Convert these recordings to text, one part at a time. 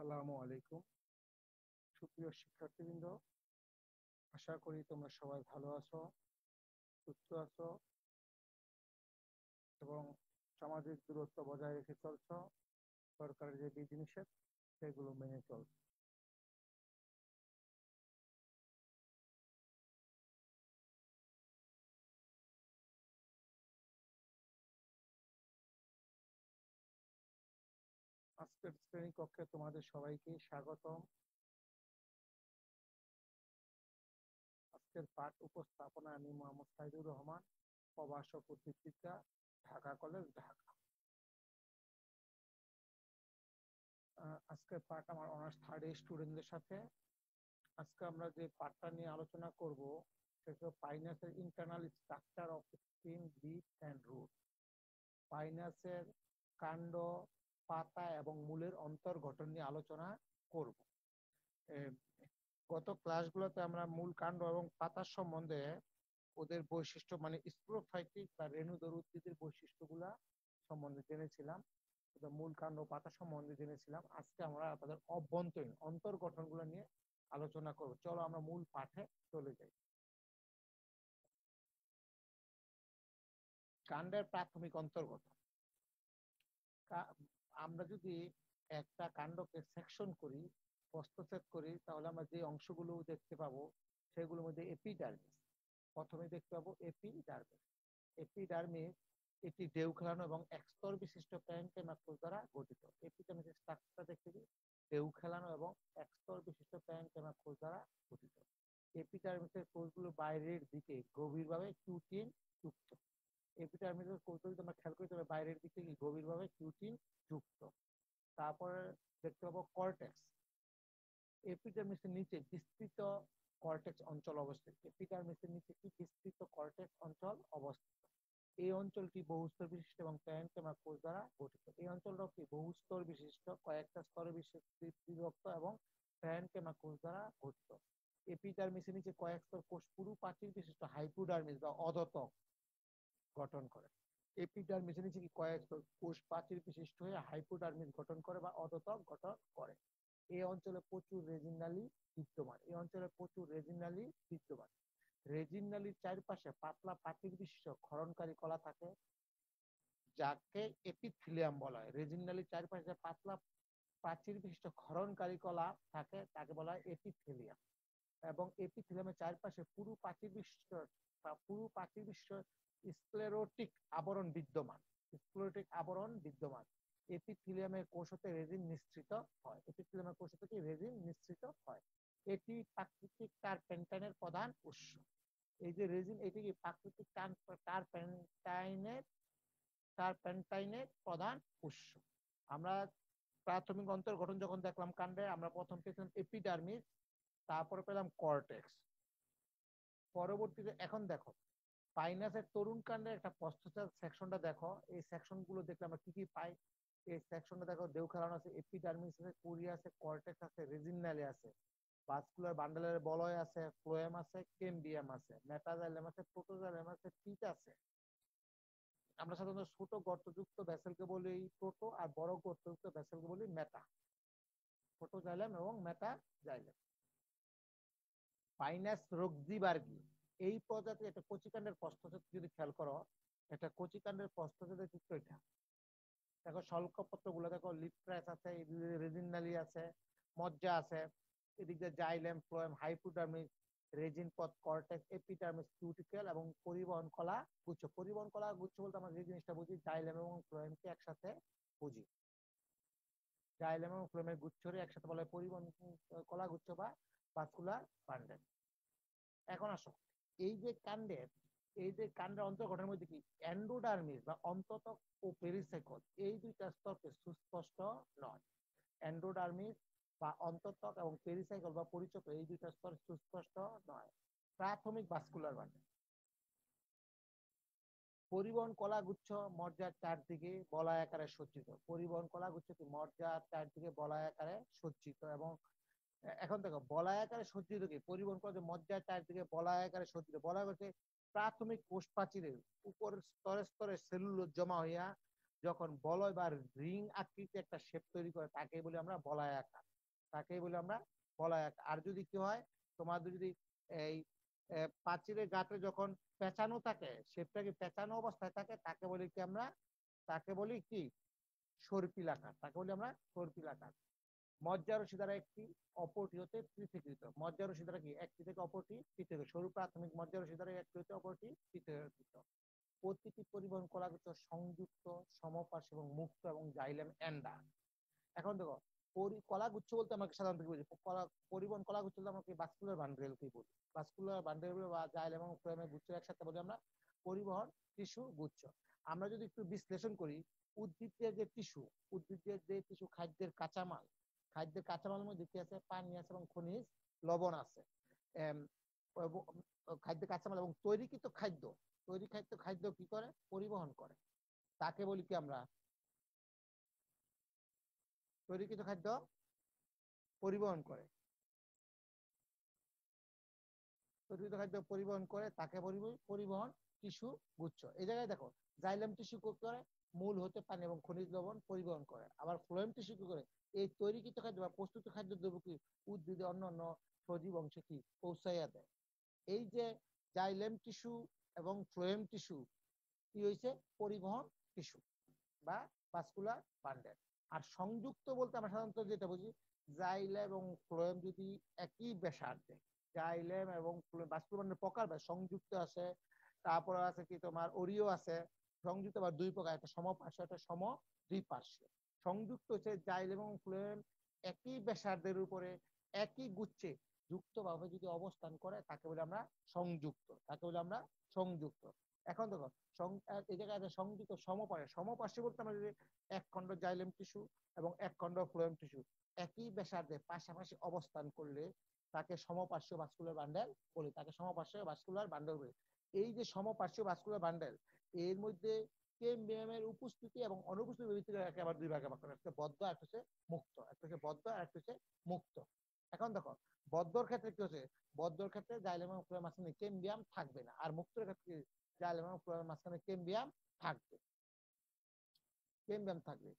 আসসালামু আলাইকুম। সুপ্রিয় শিক্ষার্থীবৃন্দ, আশা করি তোমরা সবাই ভালো আছো, সুস্থ আছো এবং সামাজিক দূরত্ব বজায় রেখে চলছ। সরকারের যে বিধিনিষেধ, সেগুলো মেনে চলছ। শ্রেণি কক্ষে তোমাদের সবাইকে স্বাগতম। আজকের পাঠ উপস্থাপনা আমি মোহাম্মদ সাইদুর রহমান, প্রভাষক উদ্ভিদবিদ্যা ঢাকা কলেজ ঢাকা। আজকের পাঠ আমার অনার্স থার্ড ইয়ার স্টুডেন্টদের সাথে। আজকে আমরা যে পাঠটা নিয়ে আলোচনা করব, সেটা পাইনাসের internal structure of skin leaf and root পাইনাসের কাণ্ড পাতা এবং মূলের অন্তর গঠন নিয়ে আলোচনা করব। গত ক্লাসগুলোতে আমরা মূল কাণ্ড এবং পাতার সম্বন্ধে ওদের বৈশিষ্ট্য মানে স্প্রোফাইটিক বা রেণুদর উদ্ভিদের বৈশিষ্ট্যগুলা সম্বন্ধে জেনেছিলাম মূল কাণ্ড পাতা সম্বন্ধে জেনেছিলাম। আজকে আমরা তাদের অভ্যন্তরীণ অন্তর গঠনগুলো নিয়ে আলোচনা করব। চলো আমরা মূল পাঠে চলে যাই। কাণ্ডের প্রাথমিক অন্তর্গঠন আমরা যদি একটা কাণ্ডকে সেকশন করি প্রস্তচ্ছেদ করি, তাহলে আমরা যে অংশগুলো দেখতে পাবো, সেগুলোর মধ্যে এপিডার্মিস প্রথমে দেখতে পাবো এপিডার্মিস এপিডার্মিস এটি ঢেউ খেলানো এবং একস্তর বিশিষ্ট প্যারেন্টেমাক্রোস দ্বারা গঠিত। এপিডার্মিসের স্ট্রাকচারটা দেখতে ঢেউ খেলানো এবং একস্তর বিশিষ্ট প্যারেন্টেমাক্রোস দ্বারা গঠিত। এপিডার্মিসের কোষগুলো বাইরের দিকে গভীরভাবে কিউটিন যুক্ত এপিডার্মিসের কোষগুলো তোমরা খেয়াল করে, তবে বাইরের দিক থেকে গভীরভাবে কিউটিন যুক্ত। তারপরে দেখতে পাবো কর্টেক্স এপিডার্মিসের নিচে বিস্তৃত কর্টেক্স অঞ্চল অবস্থিত। এপিডার্মিসের নিচে কি বিস্তৃত কর্টেক্স অঞ্চল অবস্থিত? এই অঞ্চলটি বহুস্তর বিশিষ্ট এবং প্যারেন্টেমা কোষ দ্বারা গঠিত। এই অঞ্চলটা কি বহুস্তর বিশিষ্ট, কয়েকটা স্তরে বিভক্ত এবং প্যারেন্টেমা কোষ দ্বারা গঠিত। এপিডার্মিসের নিচে কয়েক স্তর কোষ পুরু প্রাচীর বিশিষ্ট, হাইপোডার্মিস বা অদতক গঠন করে। এপিডার্মিসের নিচে কি কয়েক কোষ প্রাচীর বিশিষ্ট হয়ে হাইপোডার্মিস গঠন করে বা অদতক গঠন করে। এই অঞ্চলে প্রচুর রেজিনালি বিদ্যমান। এই অঞ্চলে প্রচুর রেজিনালি বিদ্যমান। রেজিনালির চারপাশে পাতলা পাতির বিশিষ্ট ক্ষরণকারী কলা থাকে, যাকে এপিথিলিয়াম বলা হয়। রেজিনালির চারপাশে পাতলা প্রাচীর বিশিষ্ট ক্ষরণকারী কলা থাকে, তাকে বলা হয় এপিথেলিয়াম। এবং এপিথিলিয়ামের চারপাশে পুরু প্রাচীর বিশিষ্ট পুরু প্রাচীর বিশিষ্ট স্ক্লেরোটিক আবরণ বিদ্যমান স্ক্লেরোটিক আবরণ বিদ্যমান। এপিথিলিয়ামের কোষতে রেজিন নিঃসৃত হয়। এপিথিলিয়ামের কোষ থেকে রেজিন নিঃসৃত হয়। এটি প্রাকৃতিক টারপেন্টাইনের প্রধান উৎস। এই যে রেজিন এটি কি প্রাকৃতিক টারপেন্টাইনের টারপেন্টাইনের প্রধান উৎস। আমরা প্রাথমিক অন্তর্গঠন যখন দেখলাম কাণ্ডে, আমরা প্রথম পেয়েছিলাম এপিডার্মিস তারপরে পেলাম কর্টেক্স পরবর্তীতে, এখন দেখো পাইনাসের তরুণ কাণ্ডের একটা প্রস্থচার সেকশনটা দেখো। এই সেকশনগুলো দেখলে আমরা কি কি পাই? এই সেকশনটা দেখো দেউ খেলানো আছে এপিডার্মিস আছে কুরিয়া আছে কর্টেক্স আছে রেজিনালে আছে ভাস্কুলার বান্ডেলের বলয় আছে ফ্লোয়েম আছে কেমবিয়াম আছে মেটাজাইলেম আছে প্রোটোজাইলেম আছে পিট আছে। আমরা সাধারণত ছোট গর্তযুক্ত ভেসেলকে বলি প্রোটো আর বড় গর্তযুক্ত ভেসেলকে বলি মেটা প্রোটোজাইলেম এবং মেটাজাইলেম পাইনাস রোগজিবার্গি এই প্রজাতির একটা কচিকাণ্ডের প্রস্থচ্ছেদ যদি খেয়াল করো, একটা কচিকাণ্ডের প্রস্থচ্ছেদের চিত্র এটা দেখো শল্কপত্রগুলো দেখো লিপ্রাস আছে, রেজিনালি আছে, মজ্জা আছে, এদিক দিয়ে জাইলেম, ফ্লোয়েম, হাইপোডার্মিস, রেজিন পথ, কর্টেক্স, এপিডার্মিস কিউটিকেল এবং পরিবহন কলা গুচ্ছ। পরিবহন কলা গুচ্ছ বলতে আমরা যে জিনিসটা বুঝি, জাইলেম এবং ফ্লোয়েমকে একসাথে বুঝি। জাইলেম এবং ফ্লোয়েমের গুচ্ছরে একসাথে বলা হয় পরিবহন কলা গুচ্ছ বা ভাস্কুলার বান্ডেল এখন আসো। এই যে কাণ্ডের এই যে কাণ্ডের অন্তর্গঠনের মধ্যে কি অ্যান্ডোডার্মিস বা অন্ততক ও পেরিসাইকল এই দুইটা স্তরকে সুস্পষ্ট নয়। অ্যান্ডোডার্মিস বা অন্ততক এবং পেরিসাইকল বা পরিচক এই দুইটা স্তর সুস্পষ্ট নয়। প্রাথমিক ভাস্কুলার বান্ডেল পরিবহন কলাগুচ্ছ মর্যার চারদিকে বলয় আকারে সজ্জিত। পরিবহন কলাগুচ্ছ কি মর্যার চারদিকে বলয় আকারে সজ্জিত এবং এখন দেখো বলয় আকারে সজ্জিত কি? পরিবহন কলা মজ্জার চারদিকে বলয় আকারে সজ্জিত। বলয় হচ্ছে প্রাথমিক কোষ প্রাচীরের উপর স্তরে স্তরে সেলুলোজ জমা হইয়া যখন বলয় বা রিং আকৃতি একটা শেপ তৈরি করে তাকে বলি আমরা বলয় আকার। তাকেই বলি আমরা বলয়াকার আর যদি কি হয় তোমার যদি এই প্রাচীরের গাতে যখন পেঁচানো থাকে শেপটাকে পেঁচানো অবস্থায় থাকে, তাকে বলি কি আমরা, তাকে বলি কি? সর্পিলাকার তাকে বলি আমরা সর্পিলাকার মজ্জারসি দ্বারা একটি অপরটি হতে পৃথকীকৃত মজ্জারসি দ্বারা কি? একটি থেকে অপরটি পৃথক সরু প্রাথমিক মজ্জারসি দ্বারা একটি হতে অপরটি পৃথকীকৃত প্রতিটি পরিবহন কলাগুচ্ছ সংযুক্ত সমপাশ এবং মুক্ত এবং জাইলেম এন্ডা। এখন দেখো, পরি- কলাগুচ্ছ বলতে আমরা সাধারণত কি কলা, পরিবহন কলাগুচ্ছ বলতে আমরা কি বাস্কুলার বান্ডেল কি বলি? বাস্কুলার বান্ডেল বা জাইলেম এবং ফ্লোয়েমের গুচ্ছ একসাথে বলি আমরা পরিবহন টিস্যু গুচ্ছ। আমরা যদি একটু বিশ্লেষণ করি, উদ্ভিদের যে টিস্যু, উদ্ভিদের যে টিস্যু খাদ্যের কাঁচামাল খাদ্যের কাঁচামালের মধ্যে কি আছে? পানি আছে এবং খনিজ, লবণ আছে। খাদ্য কাঁচামাল এবং তৈরিকৃত খাদ্য তৈরি খাদ্য খাদ্য কি করে? পরিবহন করে। তাকে বলি কি আমরা? তৈরিকৃত খাদ্য পরিবহন করে। তৈরিকৃত খাদ্য পরিবহন করে, তাকে পরিবহন টিস্যু গুচ্ছ। এই জায়গায় দেখো, জাইলাম টিস্যু করে? মূল হতে পানি এবং খনিজ লবণ পরিবহন করে। আবার ফ্লোয়েম টিস্যু কি করে? এই তৈরিকৃত খাদ্য বা প্রস্তুত খাদ্য দ্রব্য কি উদ্ভিদে অন্যান্য সজীব অংশে কি পৌঁছাইয়া দেয়? এই যে জাইলেম টিস্যু এবং ফ্লোয়েম টিস্যু, কি হয়েছে পরিবহন টিস্যু বা ভাস্কুলার বান্ডেল। আর সংযুক্ত বলতে আমরা সাধারণত যেটা বুঝি, জাইলেম এবং ফ্লোয়েম যদি একই ব্যাসার্ধে, জাইলেম এবং বান্ডেল প্রকার সংযুক্ত আছে, তারপরে আছে কি তোমার, ওরিও আছে, সংযুক্ত বা দুই প্রকার, একটা সমপার্শ্ব, একটা সম দুই পার্শ্ব সংযুক্ত হচ্ছে জাইলেম এবং ফ্লোয়েম একই ব্যাসার্ধের উপরে একই গুচ্ছে যুক্তভাবে যদি অবস্থান করে, তাকে বলে আমরা সংযুক্ত, তাকে বলে আমরা সংযুক্ত। এখন দেখো এই জায়গায় সংযুক্ত সমপার্শ্ব। সমপার্শ্ব বলতে আমরা যদি এক খণ্ড জাইলেম টিস্যু এবং এক খণ্ড ফ্লোয়েম টিস্যু একই ব্যাসার্ধে পাশাপাশি অবস্থান করলে তাকে সমপার্শ্ব ভাস্কুলার বান্ডেল বলি, তাকে সমপার্শ্ব ভাস্কুলার বান্ডেল বলি। এই যে সমপার্শ্ব ভাস্কুলার বান্ডেল, এর মধ্যে কেমবিয়ামের উপস্থিতি এবং অনুপস্থিতির ভিত্তিতে একে আবার দুই ভাগে ভাগ করা একটা বদ্ধ আর একটা হচ্ছে মুক্ত। একটা হচ্ছে বদ্ধ, আর একটা হচ্ছে মুক্ত। এখন দেখো, বদ্ধর ক্ষেত্রে কি হচ্ছে? বদ্ধর ক্ষেত্রে জাইলেম ফ্লোয়েম মাঝখানে কেমবিয়াম থাকবে না, আর মুক্তের ক্ষেত্রে জাইলেম ফ্লোয়েম মাঝখানে কেমবিয়াম থাকবে। কেমবিয়াম থাকবে।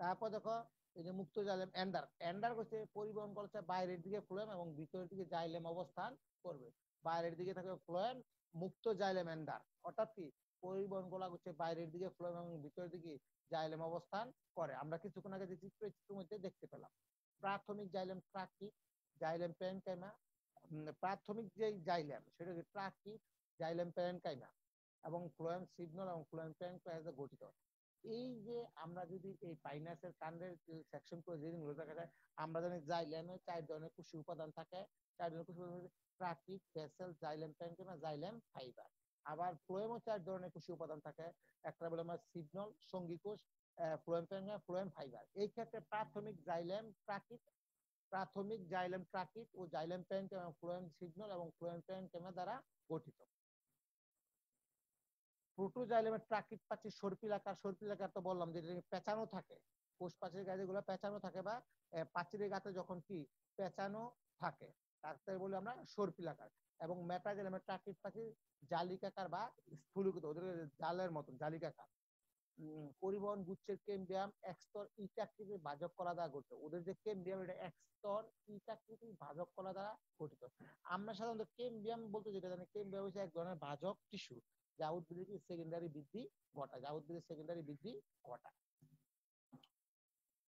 তারপর দেখো, এই যে মুক্ত জাইলেম, এন্ডার। এন্ডার হচ্ছে পরিবহন করছে বাইরের দিকে ফ্লোয়েম এবং ভিতরের দিকে জাইলেম অবস্থান করবে। বাইরের দিকে থাকবে ফ্লোয়েম, মুক্ত জাইলেম এন্ডার। অর্থাৎ কি? পরিবহন গোলা হচ্ছে বাইরের দিকে ফ্লোয়েম এবং ভিতরের দিকে জাইলেম অবস্থান করে। আমরা কিছুক্ষণ আগে যে চিত্র চিত্রের মধ্যে দেখতে পেলাম। প্রাথমিক জাইলেম ট্রাকিক জাইলেম প্যারেনকাইমা প্রাথমিক যে জাইলেম সেটা হচ্ছে ট্রাকিক জাইলেম প্যারেনকাইমা এবং ফ্লোয়েম সিগন্যাল এবং ফ্লোয়েম প্যারেনকাইমা গঠিত। এই যে আমরা যদি এই পাইনাসের কাণ্ডের সেকশন করে যে জিনিসগুলো দেখা যায়, আমরা জানি জাইলেমে চার ধরনের কুশি উপাদান থাকে। চার ধরনের কুশি উপাদান tracheid vessel xylem parenchyma xylem fibre আবার ফ্লোয়েমও চার ধরনের কুশি উপাদান থাকে। একটা বলে আমরা সিগন্যাল সঙ্গী কোষ ফ্লোয়েম ফ্লোয়েম ফাইবার। এই ক্ষেত্রে প্রাথমিক জাইলেম ট্রাকিক প্রাথমিক জাইলেম ট্রাকিক ও xylem parenchyma phloem sieve cell এবং ফ্লোয়েম প্যারেনকাইমা দ্বারা গঠিত। প্রোটোজাইলেমের ট্রাকিক প্রাচীর সর্পিলাকার সর্পিলাকার তো বললাম যে পেঁচানো থাকে। কোষ প্রাচীরের গায়ে যেগুলো পেঁচানো থাকে বা আহ, প্রাচীরের গাতে যখন কি পেঁচানো থাকে। তাকে বলি আমরা সর্পিলাকার এবং মেটাজাইলেমের ট্রাকিক প্রাচীর জালিকাকার বা স্থূলকৃত ওদের জালের মতন জালিকাকার পরিবহন, গুচ্ছের কেমবিয়াম এক স্তর ইটাকৃতির ভাজক কলা দ্বারা গঠিত। ওদের যে কেমবিয়াম এটা এক স্তর ইটাকৃতির ভাজক কলা দ্বারা গঠিত। আমরা সাধারণত কেমবিয়াম বলতে যেটা জানি কেমবিয়াম হচ্ছে এক ধরনের ভাজক টিস্যু যা উদ্ভিদের সেকেন্ডারি বৃদ্ধি ঘটায়, যা উদ্ভিদের সেকেন্ডারি বৃদ্ধি ঘটায়।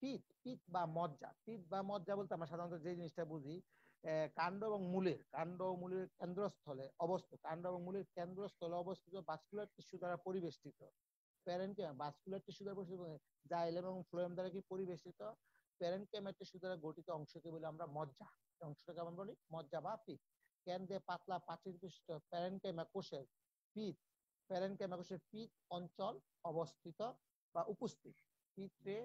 পিত পিত বা মজ্জা, পিত বা মজ্জা বলতে আমরা সাধারণত যে জিনিসটা বুঝি কাণ্ড এবং মূলের, কাণ্ড মূলের কেন্দ্রস্থলে অবস্থিত। কাণ্ড এবং মূলের কেন্দ্রস্থলে অবস্থিত ভাস্কুলার টিস্যু দ্বারা পরিবেষ্টিত। প্যারেনকিয়াম ভাস্কুলার টিস্যু দ্বারা পরিবেষ্টিত জাইলেম এবং ফ্লোয়েম দ্বারা কি পরিবেষ্টিত? প্যারেনকিয়ামের টিস্যু দ্বারা গঠিত অংশকে বলে আমরা মজ্জা। অংশটাকে আমরা বলি মজ্জা বা পিত কেন্দ্রে পাতলা প্রাচীর বিশিষ্ট প্যারেনকিয়ামা কোষের পিত প্যারেনকিয়ামা কোষের পিত অঞ্চল অবস্থিত বা উপস্থিত। পিত্রে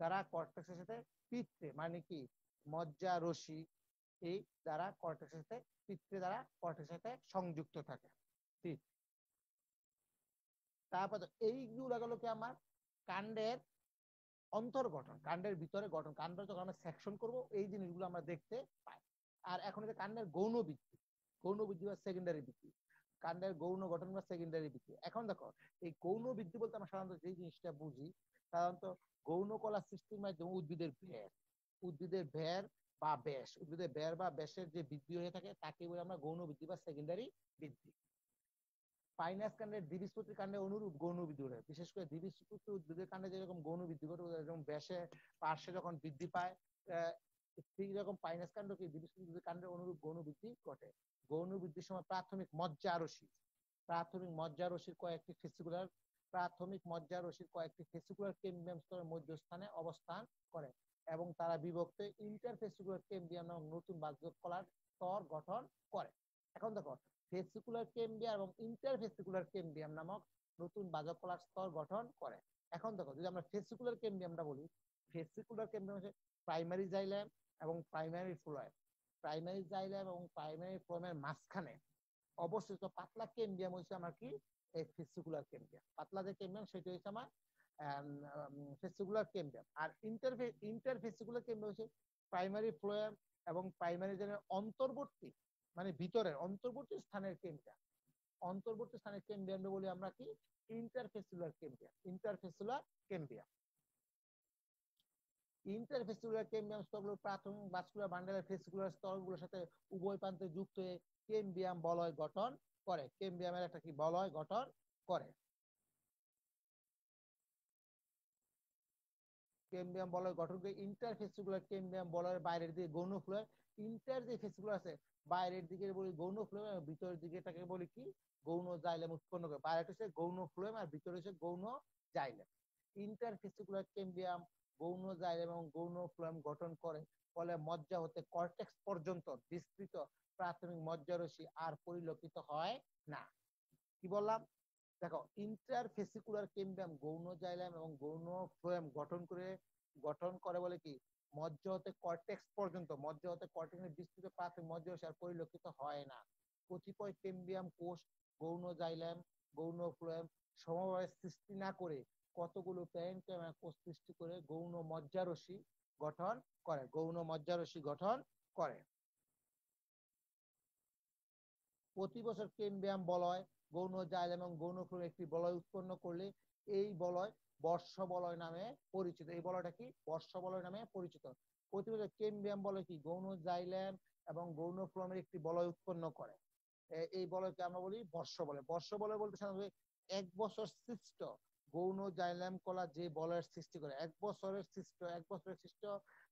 দ্বারা কর্টেক্সের সাথে পিত্রে মানে কি? মজ্জা রশি এই দ্বারা কর্টেক্সের সাথে পিত্রে দ্বারা কর্টেক্সের সাথে সংযুক্ত থাকে। তারপর এইগুলো গেল কি আমার? কাণ্ডের অন্তর্গঠন, কাণ্ডের ভিতরে গঠন। কাণ্ড যখন আমরা সেকশন করব, এই জিনিসগুলো আমরা দেখতে পাই। আর এখন যে কাণ্ডের গৌণ বৃদ্ধি গৌণ বৃদ্ধি বা সেকেন্ডারি বৃদ্ধি কাণ্ডের গৌণ গঠন বা সেকেন্ডারি বৃদ্ধি এখন দেখো, এই গৌণ বৃদ্ধি বলতে আমরা সাধারণত যে জিনিসটা বুঝি, সাধারণত গৌণ কলা সৃষ্টির মাধ্যমে উদ্ভিদের ভের উদ্ভিদের ভের বা ব্যাস, উদ্ভিদের বের বা ব্যাসের যে বৃদ্ধি হয়ে থাকে, তাকে বলি আমরা গৌণ বৃদ্ধি বা সেকেন্ডারি বৃদ্ধি। পাইনাস কাণ্ডের দ্বিবীজপত্রী কাণ্ডে অনুরূপ গৌণ বৃদ্ধি ঘটে। বিশেষ করে দ্বিবীজপত্রী উদ্ভিদের কাণ্ডে যেরকম গৌণ বৃদ্ধি ঘটে যেরকম ব্যাসে, পার্শ্বে যখন বৃদ্ধি পায় ঠিক রকম পাইনাস কাণ্ড কি, দ্বিবীজপত্রী উদ্ভিদের কাণ্ডে অনুরূপ গৌণ বৃদ্ধি ঘটে। গৌণ বৃদ্ধির সময় প্রাথমিক মজ্জারসি প্রাথমিক মজ্জারসির কয়েকটি ফেসিকুলার প্রাথমিক মজ্জারসির কয়েকটি ফেসিকুলার কেম্বিয়াম স্তরের মধ্যস্থানে অবস্থান করে। এবং তারা বিভক্ত ইন্টারফেসিকুলার কেম্বিয়াম নামক নতুন বাহ্যকলার স্তর গঠন করে। এখন দেখো ফেসিকুলার কেম্বিয়াম এবং ইন্টারফেসিকুলার কেম্বিয়াম নামক নতুন বাহ্যকলার স্তর গঠন করে। এখন দেখো, যদি আমরা ফেসিকুলার কেম্বিয়ামটা বলি ফেসিকুলার কেম্বিয়াম হচ্ছে প্রাইমারি জাইলাম এবং প্রাইমারি ফ্লোয়েম প্রাইমারি জাইলাম এবং প্রাইমারি ফ্লোয়েমের মাঝখানে অবস্থিত পাতলা কেম্বিয়াম হচ্ছে আমার কি? এই ফেসিকুলার কেম্বিয়াম পাতলা যে কেম্বিয়াম সেটা হচ্ছে আমার ফেসিকুলার কেম্বিয়াম আর ইন্টারফে ইন্টারফেসিকুলার কেম্বিয়াম হচ্ছে প্রাইমারি ফ্লোয়েম এবং প্রাইমারি জেনের অন্তর্বর্তী মানে ভিতরের, অন্তর্বর্তী স্থানের কেম্বিয়াম অন্তর্বর্তী স্থানের কেম্বিয়াম বলি আমরা কি? Interfascicular cambium interfascicular cambium interfascicular cambium স্তরগুলো প্রাথমিক ভাস্কুলার বান্ডেলের ফেসিকুলার স্তরগুলোর সাথে উভয় প্রান্তে যুক্ত হয়ে কেম্বিয়াম বলয় গঠন করে। কেম্বিয়ামের একটা কি? বলয় গঠন করে। কেম্বিয়াম বলয় গঠন করে ইন্টারফেসিকুলার কেম্বিয়াম বলয়ের বাইরের দিকে গৌণ ফ্লোয় ইন্টার যে ফেসিকুলার আছে, বাইরের দিকে বলি গৌণ ফ্লোয়েম ভিতরের দিকে এটাকে বলি কি? গৌণ জাইলেম উৎপন্ন করে। বাইরে হচ্ছে গৌণ ফ্লোয়েম আর ভিতরে হচ্ছে গৌণ জাইলেম। ইন্টারফেসিকুলার কেম্বিয়াম গৌণ জাইলেম এবং গৌণ ফ্লোয়েম গঠন করে। ফলে মজ্জা হতে কর্টেক্স পর্যন্ত বিস্তৃত প্রাথমিক মজ্জারসি আর পরিলক্ষিত হয় না। কি বললাম? দেখো ইন্টারফেসিকুলার কেম্বিয়াম গৌণ জাইলাম এবং গৌণ ফ্লোয়েম গঠন করে গঠন করে বলে কি? মজ্জা হতে কর্টেক্স পর্যন্ত, মজ্জা হতে কর্টেক্সের বিস্তৃত প্রাথমিক মজ্জারসি আর পরিলক্ষিত হয় না। কতিপয় কেম্বিয়াম কোষ, গৌণ জাইলাম গৌণ ফ্লোয়েম সমবায় সৃষ্টি না করে কতগুলো প্যারেন্টেমা কোষ সৃষ্টি করে গৌণ মজ্জারসি গঠন করে, গৌণ মজ্জারসি গঠন করে। প্রতি বছর কেম্বিয়াম বলয় গৌণ জাইল এবং গৌণ ফ্লোর একটি বলয় উৎপন্ন করলে এই বলয় বর্ষ বলয় নামে পরিচিত। এই বলয়টা কি? বর্ষ বলয় নামে পরিচিত। প্রতি বছর কেম্বিয়াম বলয় কি? গৌণ জাইল্যাম এবং গৌণ ফ্লোমের একটি বলয় উৎপন্ন করে। এই বলয়কে আমরা বলি বর্ষ বলয়। বর্ষ বলয় বলতে সাধারণত এক বছর সৃষ্ট গৌণ জাইলাম কলা যে বলয়ের সৃষ্টি করে। এক বছরের সৃষ্ট, এক বছরের সৃষ্ট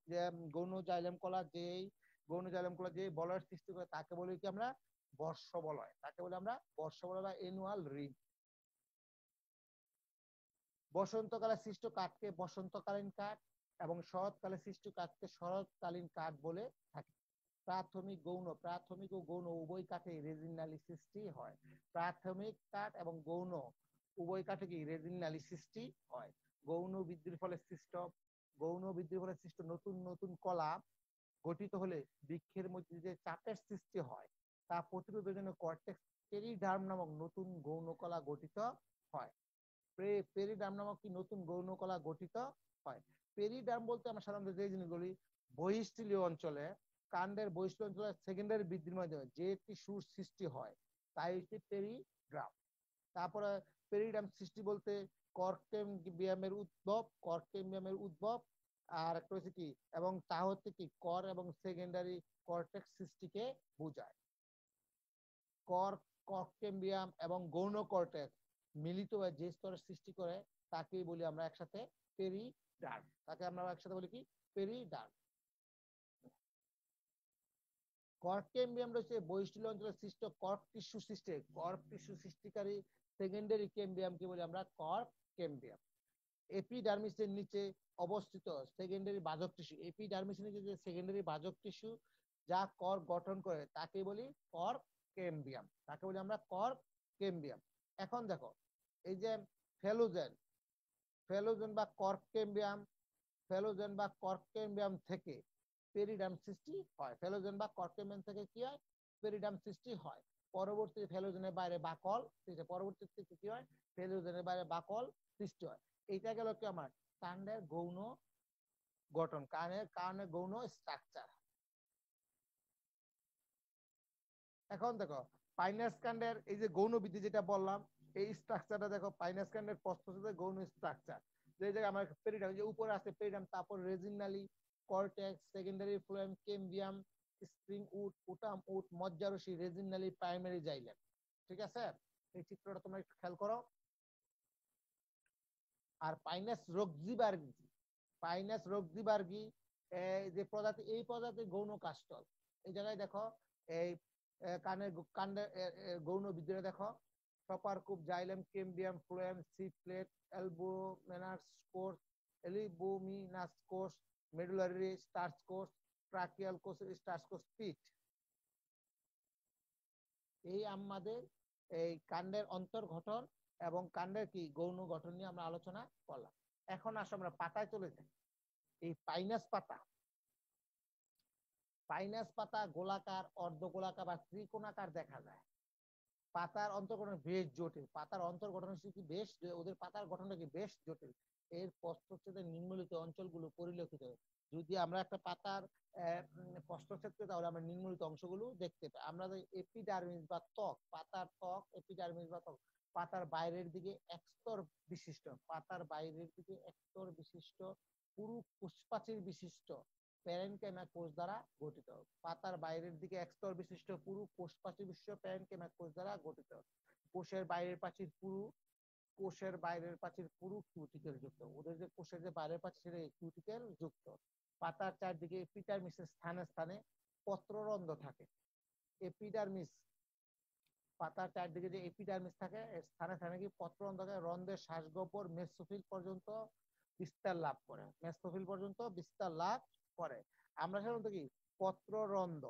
যে গৌণ জাইলাম কলা যেই, গৌণ জাইলাম কলা যে বলয়ের সৃষ্টি করে, তাকে বলি কি আমরা বর্ষ বলয়। তাকে বলি আমরা বর্ষ বলয় বা এনুয়াল রিং বসন্তকালে সৃষ্ট কাঠকে বসন্তকালীন কাঠ এবং শরৎকালে সৃষ্ট কাঠকে শরৎকালীন কাঠ বলে থাকে। প্রাথমিক গৌণ, প্রাথমিক ও গৌণ উভয় কাঠে সৃষ্টি হয়। প্রাথমিক কাঠ এবং গৌণ উভয় কাঠে কি রেজিন নালী সৃষ্টি হয়। গৌণ বৃদ্ধির ফলে সৃষ্ট, গৌণ বৃদ্ধির ফলে সৃষ্ট নতুন নতুন কলা গঠিত হলে বৃক্ষের মধ্যে যে চাপের সৃষ্টি হয় তা প্রতিরোধের জন্য কর্টেক্স পেরিডার্ম নামক নতুন গৌণ কলা গঠিত হয়। পেরিডার্ম নামক কি নতুন গৌণ কলা গঠিত হয়? পেরিডার্ম বলতে আমরা সাধারণত যে জিনিসগুলি বহিস্থলীয় অঞ্চলে, কাণ্ডের বহিস্থলীয় অঞ্চলে সেকেন্ডারি বৃদ্ধির মাধ্যমে যে একটি সুর সৃষ্টি হয়, তাই হচ্ছে পেরিড্রাম তারপরে পেরিডার্ম সৃষ্টি বলতে কর্কেম ব্যায়ামের উদ্ভব কর্কেম ব্যায়ামের উদ্ভব, আর একটা হচ্ছে কি, এবং তা হচ্ছে কি কর এবং সেকেন্ডারি কর্টেক্স সৃষ্টিকে বোঝায়। কর কর্কেম্বিয়াম এবং গৌণ কর্টেক্স মিলিত হয়ে যে স্তরের সৃষ্টি করে, তাকেই বলি আমরা একসাথে পেরিডার্ম। তাকে আমরা একসাথে বলি কি? পেরিডার্ম। কর্কেম্বিয়াম রয়েছে বৈশিষ্ট্য অঞ্চলে সৃষ্ট কর্ক টিস্যু সৃষ্টি। কর্ক টিস্যু সৃষ্টিকারী সেকেন্ডারি কেম্বিয়ামকে বলি আমরা কর্ক কেম্বিয়াম এপিডার্মিসের নিচে অবস্থিত সেকেন্ডারি বাজক টিস্যু। এপিডার্মিসের নিচে যে সেকেন্ডারি বাজক টিস্যু যা কর্ক গঠন করে তাকে বলি কর্ক কেম্বিয়াম, তাকে বলি আমরা কর্ক কেম্বিয়াম। এখন দেখো, এই যে ফেলোজেন ফেলোজেন বা কর্ক কেম্বিয়াম, ফেলোজেন বা কর্ক কেম্বিয়াম থেকে পেরিডাম সৃষ্টি হয়। ফেলোজেন বা কর্ক কেম্বিয়াম থেকে কি হয়? পেরিডাম সৃষ্টি হয়। পরবর্তী ফেলোজেনের বাইরে বাকল। পরবর্তীতে কি হয়? ফেলোজেনের বাইরে বাকল সৃষ্টি হয়। এইটা গেল কি আমার? কাণ্ডের গৌণ গঠন, কানের কারণে গৌণ স্ট্রাকচার এখন দেখো পাইনাস কাণ্ডের এই যে গৌণ বৃদ্ধি যেটা বললাম, এই স্ট্রাকচারটা দেখো পাইনাস কাণ্ডের প্রস্তুতিতে গৌণ স্ট্রাকচার যে জায়গায় আমার পেরিডাম যে উপরে আছে পেরিডাম তারপর resin নালী cortex secondary phloem cambium spring wood autumn wood মজ্জারসি রেজিনালি প্রাইমারি জাইলেম ঠিক আছে? এই চিত্রটা তোমরা একটু খেয়াল করো। আর পাইনাস রোগজিবার্গি পাইনাস রোগজিবার্গি যে প্রজাতি, এই প্রজাতির গৌণ কাষ্টল এই জায়গায় দেখো, এই এ- এ, গৌণ বিদ্যুৎ দেখো। প্রপারকুপ xylem cambium phloem sieve plate albuminous course albuminous course medullary starch course tracheal course starch course pit. এই আমাদের এই কাণ্ডের অন্তর্গঠন এবং কাণ্ডের কি গৌণ গঠন নিয়ে আমরা আলোচনা করলাম। এখন আসো আমরা পাতায় চলে যাই। এই পাইনাস পাতা পাইনাস পাতা গোলাকার অর্ধ গোলাকার বা ত্রিকোণাকার দেখা যায়। পাতার অন্তর্গঠন বেশ জটিল। পাতার অন্তর্গঠন কি বেশ ওদের পাতার গঠনটা কি বেশ জটিল। এর প্রস্থচ্ছেদের নিম্নলিখিত অঞ্চলগুলো পরিলক্ষিত যদি আমরা একটা পাতার আহ, প্রস্থচ্ছেদ করি তাহলে আমরা নিম্নলিখিত অংশগুলো দেখতে পাই। আমরা এপিডার্মিস বা ত্বক পাতার ত্বক এপিডার্মিস বা ত্বক পাতার বাইরের দিকে একস্তর বিশিষ্ট পাতার বাইরের দিকে একস্তর বিশিষ্ট পুরু পুষ্পাচির বিশিষ্ট প্যারেনকেমা কোষ দ্বারা গঠিত পাতার বাইরের দিকে একস্তর বিশিষ্ট পুরু, কোষ কোষপ্রাচীর বিশিষ্ট প্যারেনকেমা কোষ দ্বারা গঠিত কোষের বাইরের প্রাচীর পুরু, কোষের বাইরের প্রাচীর পুরু কিউটিকেল যুক্ত ওদের যে কোষের যে বাইরের প্রাচীর সেটা কিউটিকেল যুক্ত পাতার চারদিকে এপিডার্মিসের স্থানে স্থানে পত্ররন্ধ্র থাকে। এপিডার্মিস পাতার চারদিকে যে এপিডার্মিস থাকে, এর স্থানে স্থানে কি পত্ররন্ধ্র থাকে? রন্ধ্রের শ্বাসগহ্বর মেসোফিল পর্যন্ত বিস্তার লাভ করে। মেসোফিল পর্যন্ত বিস্তার লাভ করে আমরা সাধারণত কি? পত্ররন্ধ্র।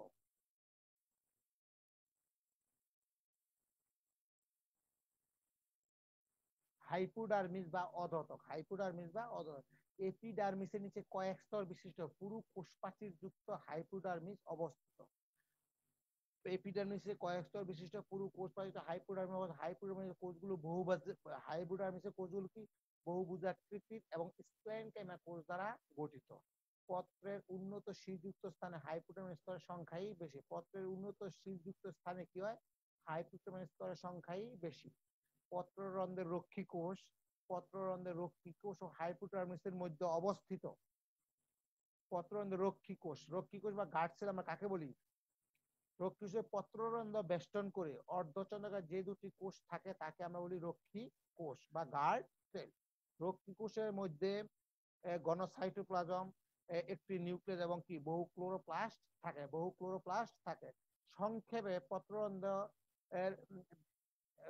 হাইপোডার্মিস বা অধতক। হাইপোডার্মিস বা অধতক। এপিডার্মিসের নিচে কয়েক স্তর বিশিষ্ট। পুরু কোষপ্রাচীর যুক্ত হাইপোডার্মিস অবস্থিত। এপিডার্মিসে কয়েক স্তর বিশিষ্ট। পুরু কোষপ্রাচীর হাইপোডার্মিস হাইপোডার্মিস কোষগুলো বহুবাজ হাইপোডার্মিসের কোষগুলো কি? বহুভুজাকৃতির এবং স্প্লেনকাইমা কোষ দ্বারা গঠিত। পত্রের উন্নত শীলযুক্ত স্থানে হাইপোডার্মিস স্তরের সংখ্যাই বেশি। পত্রের উন্নত শীলযুক্ত স্থানে কি হয়? হাইপোডার্মিস স্তরের সংখ্যাই বেশি। পত্ররন্ধ্রের রক্ষী কোষ, পত্ররন্ধ্রের রক্ষী কোষ ও হাইপোডার্মিসের মধ্যে অবস্থিত পত্ররন্ধ্রের রক্ষী কোষ। রক্ষী কোষ বা গার্ড সেল আমরা কাকে বলি? রক্ষী কোষে পত্ররন্ধ্র বেষ্টন করে অর্ধচন্দ্রাকার যে দুটি কোষ থাকে তাকে আমরা বলি রক্ষী কোষ বা গার্ড সেল। রক্ষী কোষের মধ্যে গণসাইটোপ্লাজম একটি নিউক্লিয়াস এবং কি বহু ক্লোরোপ্লাস্ট থাকে, বহু ক্লোরোপ্লাস্ট থাকে। সংক্ষেপে পত্ররন্ধ্র এর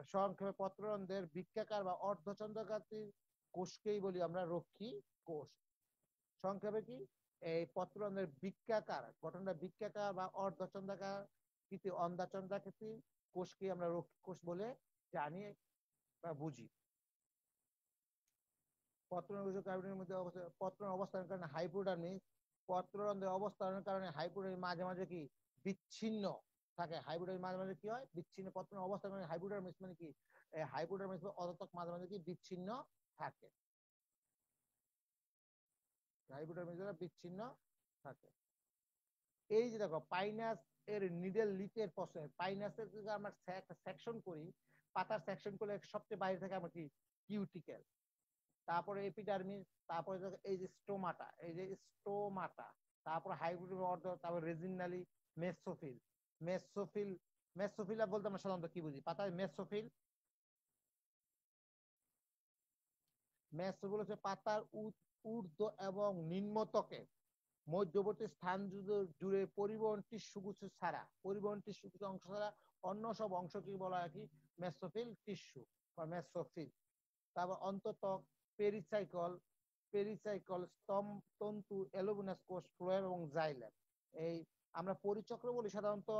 সংক্ষেপে পত্ররন্ধ্রের বৃক্ষাকার বা অর্ধচন্দ্রাকার কোষকেই বলি আমরা রক্ষী কোষ। সংক্ষেপে কি? এই পত্ররন্ধ্রের বৃক্ষাকার, গঠনটা বৃক্ষাকার বা অর্ধচন্দ্রাকার, কৃতি অন্ধাচন্দ্রাকৃতি কোষকে আমরা রক্ষী কোষ বলে জানি বা বুঝি। পত্ররন্ধ্র কার্বনের মধ্যে অবস্থা পত্র অবস্থানের কারণে হাইপোডার্মিস পত্ররন্ধ্রের অবস্থানের কারণে হাইপোডার্মিস মাঝে মাঝে কি? বিচ্ছিন্ন থাকে। হাইপোডার্মিস মাঝে মাঝে কি হয়? বিচ্ছিন্ন। পত্র অবস্থান মানে হাইপোডার্মিস মানে কি? হাইপোডার্মিস অদতক মাঝে মাঝে কি? বিচ্ছিন্ন থাকে। হাইপোডার্মিস দ্বারা বিচ্ছিন্ন থাকে। এই যে দেখো পাইনাস এর নিডেল লিপের প্রসেস পাইনাসের যদি আমরা সেকশন করি, পাতার সেকশন করলে সবচেয়ে বাইরে থাকে আমরা কি? কিউটিকেল তারপরে এপিডার্মিস তারপরে এই যে স্টোমাটা এই যে স্টোমাটা তারপরে হাইব্রিড অর্ধ তারপরে রেজিনালি মেসোফিল মেসোফিল মেসোফিলা বলতে আমরা সাধারণত কি বুঝি? পাতায় মেসোফিল মেসোফিল হচ্ছে পাতার ঊর্ধ্ব এবং নিম্নতকে। মধ্যবর্তী স্থান জুড়ে- জুড়ে পরিবহন টিস্যুগুচ্ছ ছাড়া পরিবহন টিস্যুগুচ্ছ অংশ ছাড়া অন্য সব অংশকে বলা হয় কি? মেসোফিল টিস্যু বা মেসোফিল তারপর অন্ততক পেরিসাইকল পেরিসাইকল স্তম তন্তু এলোবিনাস কোষ ফ্লোয়েম এবং জাইলেম। এই আমরা পরিচক্র বলি সাধারণত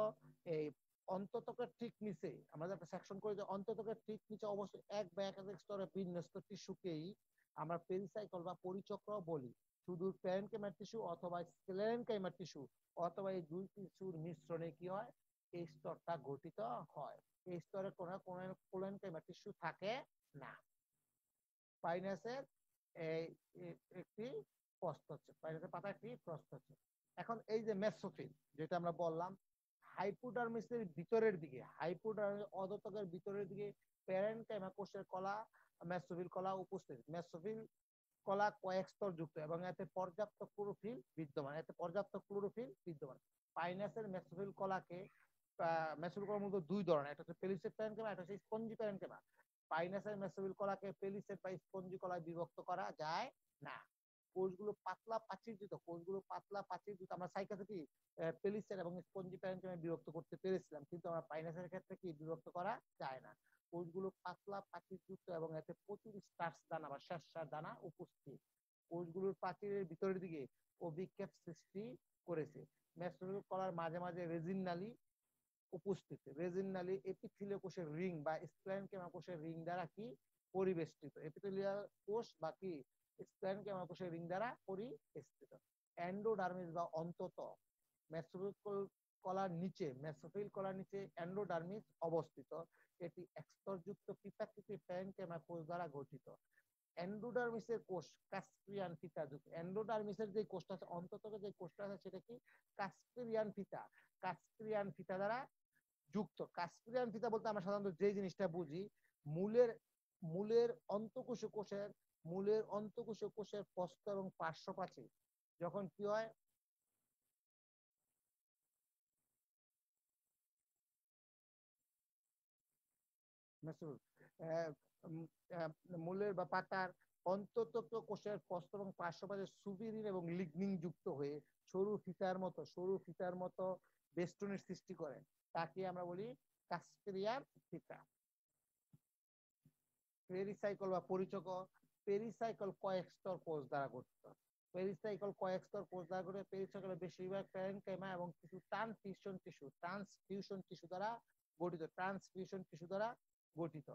এই অন্ততকের ঠিক নিচে, আমরা একটা সেকশন করি যে অন্ততকের ঠিক নিচে অবশ্যই এক বা একাধিক স্তরে বিন্যস্ত টিস্যুকেই আমরা পেরিসাইকল বা পরিচক্র বলি। শুধু প্যারেনকেমার টিস্যু অথবা স্ক্লেরেনকাইমার টিস্যু অথবা এই দুই টিস্যুর মিশ্রণে কি হয়? এই স্তরটা গঠিত হয়। এই স্তরে কোনো কোনো কোলেনকাইমার টিস্যু থাকে না। পাইনাসের একটি প্রস্থচ্ছেদ পাইনাসের পাতা একটি প্রস্থচ্ছেদ এখন এই যে মেসোফিল, যেটা আমরা বললাম, হাইপোডার্মিসের ভিতরের দিকে হাইপোডার্মিস অদতকের ভিতরের দিকে প্যারেনকাইমা কোষের কলা, মেসোফিল কলা উপস্থিত। মেসোফিল কলা কয়েক স্তর যুক্ত এবং এতে পর্যাপ্ত ক্লোরোফিল বিদ্যমান, এতে পর্যাপ্ত ক্লোরোফিল বিদ্যমান। পাইনাসের মেসোফিল কলাকে মেসোফিল কলার মধ্যে দুই ধরনের, একটা হচ্ছে পেলিসেট প্যারেনকেমা একটা হচ্ছে স্পঞ্জি প্যারেনকেমা পাইনাসের মেসোফিল কলাকে পেলিসেট বা স্পঞ্জি কলায় বিভক্ত করা যায় না। কোষগুলো পাতলা প্রাচীরযুক্ত কোষগুলো পাতলা প্রাচীরযুক্ত আমরা সাইকাসে কি পেলিসেট এবং স্পঞ্জি প্যারেনকেমা বিভক্ত করতে পেরেছিলাম, কিন্তু আমরা পাইনাসের ক্ষেত্রে কি বিভক্ত করা যায় না। কোষগুলো পাতলা প্রাচীরযুক্ত এবং এতে প্রচুর স্টার্চ দানা বা শ্বাসার দানা উপস্থিত। কোষগুলোর প্রাচীরের ভিতরের দিকে অভিক্ষেপ সৃষ্টি করেছে। মেসোফিল কলার মাঝে মাঝে রেজিন নালী উপস্থিত। রেজিনালি নালী এপিথিলীয় কোষের রিং বা স্প্লেনকেমা কোষের রিং দ্বারা কি পরিবেষ্টিত? এপিথেলিয়াল কোষ বা কি স্প্লেনকেমা কোষের রিং দ্বারা পরিবেষ্টিত? এন্ডোডার্মিস বা অন্তত মেসোফিল কলার নিচে, মেসোফিল কলার নিচে এন্ডোডার্মিস অবস্থিত। এটি একস্তরযুক্ত পিতাকৃতি প্যারেনকেমা কোষ দ্বারা গঠিত। এন্ডোডার্মিসের কোষ কাস্পিয়ান ফিতা যুক্ত। এন্ডোডার্মিসের যে কোষটা আছে, অন্তত যে কোষটা আছে, সেটা কি কাস্পিয়ান ফিতা কাস্পিয়ান ফিতা দ্বারা যুক্ত। কাস্পিয়ান ফিতা বলতে আমরা সাধারণত যে জিনিসটা বুঝি, মূলের মূলের অন্তকোষ কোষের মূলের অন্তকোষ কোষের প্রস্থ এবং পার্শ্বপ্রাচীর যখন কি হয়? মূলের বা পাতার অন্তত কোষের এবং পার্শ্বপ্রাচীর সুবিরিন এবং লিগনিন যুক্ত হয়ে সরু ফিতার মতো, সরু ফিতার মতো বেষ্টনের সৃষ্টি করে তাকে আমরা বলি কাস্পেরিয়ার ফিতা পেরিসাইকেল বা পরিচক, পেরিসাইকেল কয়েক স্তর কোষ দ্বারা গঠিত। পেরিসাইকেল কয়েক স্তর কোষ দ্বারা গঠিত, পেরিসাইকেলের বেশিরভাগ প্যারেনকাইমা এবং কিছু ট্রান্সফিউশন টিস্যু ট্রান্সফিউশন টিস্যু দ্বারা গঠিত, ট্রান্সফিউশন টিস্যু দ্বারা গঠিত।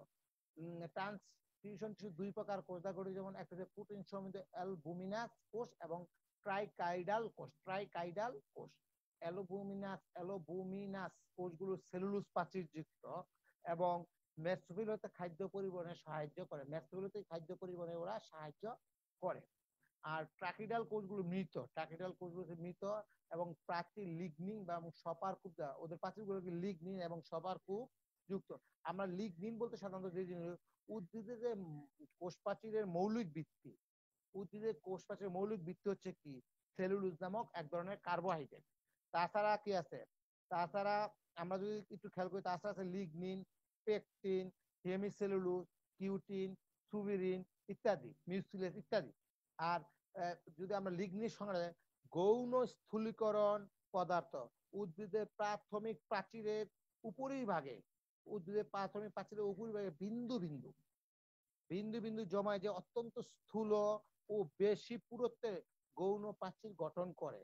ট্রান্সফিউশন টিস্যু দুই প্রকার কোষ দ্বারা গঠিত, যেমন একটা হচ্ছে প্রোটিন সমৃদ্ধ অ্যালবুমিনাস কোষ এবং ট্রাইকাইডাল কোষ ট্রাইকাইডাল কোষ। অ্যালোবুমিনাস অ্যালোবুমিনাস কোষগুলো সেলুলোজ প্রাচীরযুক্ত এবং মেসোফিল হতে খাদ্য পরিবহনে সাহায্য করে। মেসোফিল হতে খাদ্য পরিবহনে ওরা সাহায্য করে। আর ট্রাকিডাল কোষগুলো মৃত। ট্রাকিডাল কোষগুলো মৃত এবং প্রাচীর লিগনিন বা সপার কূপ ওদের প্রাচীরগুলো লিগনিন এবং সপার কূপ যুক্ত। আমরা লিগনিন বলতে সাধারণত যে জিনিস উদ্ভিদের যে কোষ প্রাচীরের মৌলিক ভিত্তি উদ্ভিদের কোষ প্রাচীরের মৌলিক ভিত্তি হচ্ছে কি? সেলুলোজ নামক এক ধরনের কার্বোহাইড্রেট তাছাড়া কি আছে? তাছাড়া আমরা যদি একটু খেয়াল করি, তাছাড়া আছে lignin pectin hemicellulose cutin suberin ইত্যাদি মিউসিলেস ইত্যাদি। আর যদি আমরা লিগনির সঙ্গে গৌণ স্থূলীকরণ পদার্থ উদ্ভিদের প্রাথমিক প্রাচীরের উপরেই ভাগে উদ্ভিদের প্রাথমিক প্রাচীরের উপরিভাগে বিন্দু বিন্দু বিন্দু বিন্দু জমায় যে অত্যন্ত স্থূল ও বেশি পুরুত্বে গৌণ প্রাচীর গঠন করে।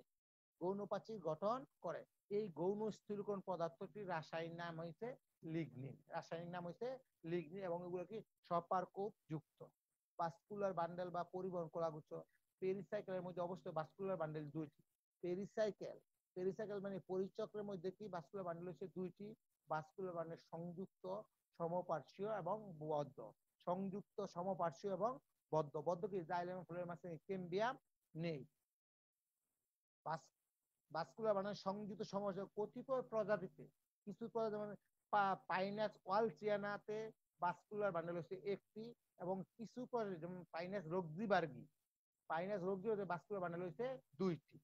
গৌণ প্রাচীর গঠন করে। এই গৌণ স্থিরকরণ পদার্থটির রাসায়নিক নাম হয়েছে লিগনিন। রাসায়নিক নাম হয়েছে লিগনিন এবং এগুলো কি সপারকোপ যুক্ত। ভাস্কুলার বান্ডেল বা পরিবহন কলাগুচ্ছ পেরিসাইকেলের মধ্যে অবশ্যই ভাস্কুলার বান্ডেল দুইটি। পেরিসাইকেল পেরিসাইকেল মানে পরিচক্রের মধ্যে কি ভাস্কুলার বান্ডেল হচ্ছে দুইটি? ভাস্কুলার বান্ডেল সংযুক্ত, সমপার্শ্বীয় এবং বদ্ধ। সংযুক্ত, সমপার্শ্বীয় এবং বদ্ধ। বদ্ধ কি জাইলেম ফুলের মাঝে কেম্বিয়াম নেই। ভাস্কুলার বান্ডেল সংযুক্ত সমস্যা, কতিপয় প্রজাতিতে, কিছু প্রজাতি মানে পাইনাস ওয়ালচিয়ানাতে ভাস্কুলার বান্ডেল হচ্ছে একটি এবং কিছু প্রজাতি, যেমন পাইনাস রোগজিবার্গি, পাইনাস রোগজি ভাস্কুলার বান্ডেল হচ্ছে দুইটি।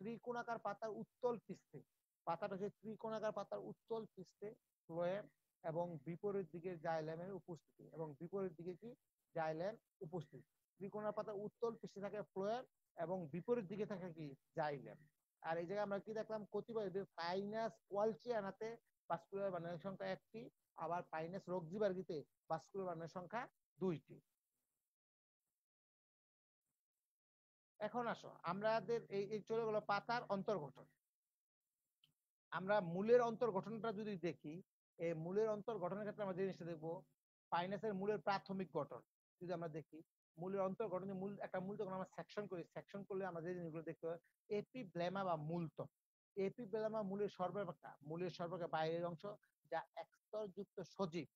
ত্রিকোণাকার পাতার উত্তল পৃষ্ঠে, পাতাটা হচ্ছে ত্রিকোণাকার পাতার উত্তল পৃষ্ঠে ফ্লোয়েম এবং বিপরীত দিকে জাইলেমের উপস্থিতি এবং বিপরীত দিকে কি? জাইলেম উপস্থিত। ত্রিকোণার পাতার উত্তল পৃষ্ঠে থাকে ফ্লোয়েম এবং বিপরীত দিকে থাকে কি? জাইলেম আর এই জায়গায় আমরা কি দেখলাম? কতিপয় পাইনাস ওয়ালচিয়ানাতে ভাস্কুলার বান্ডেলের সংখ্যা একটি, আবার পাইনাস রোগজিবার্গিতে ভাস্কুলার বান্ডেলের সংখ্যা দুইটি। এখন আসো আমাদের এই এই চলে গেল পাতার অন্তর্গঠন। আমরা মূলের অন্তর্গঠনটা যদি দেখি, এই মূলের অন্তর্গঠনের ক্ষেত্রে আমরা জিনিসটা দেখব পাইনাসের মূলের প্রাথমিক গঠন। যদি আমরা দেখি, মূলের অন্তর্গঠনে মূল, একটা মূল যখন আমরা সেকশন করি সেকশন করলে আমরা যে জিনিসগুলো দেখতে পাই এপিব্লেমা বা মূলতক এপিব্লেমা মূলের সর্বাপেক্ষা মূলের সর্বাপেক্ষা বাইরের অংশ যা একস্তরযুক্ত সজীব,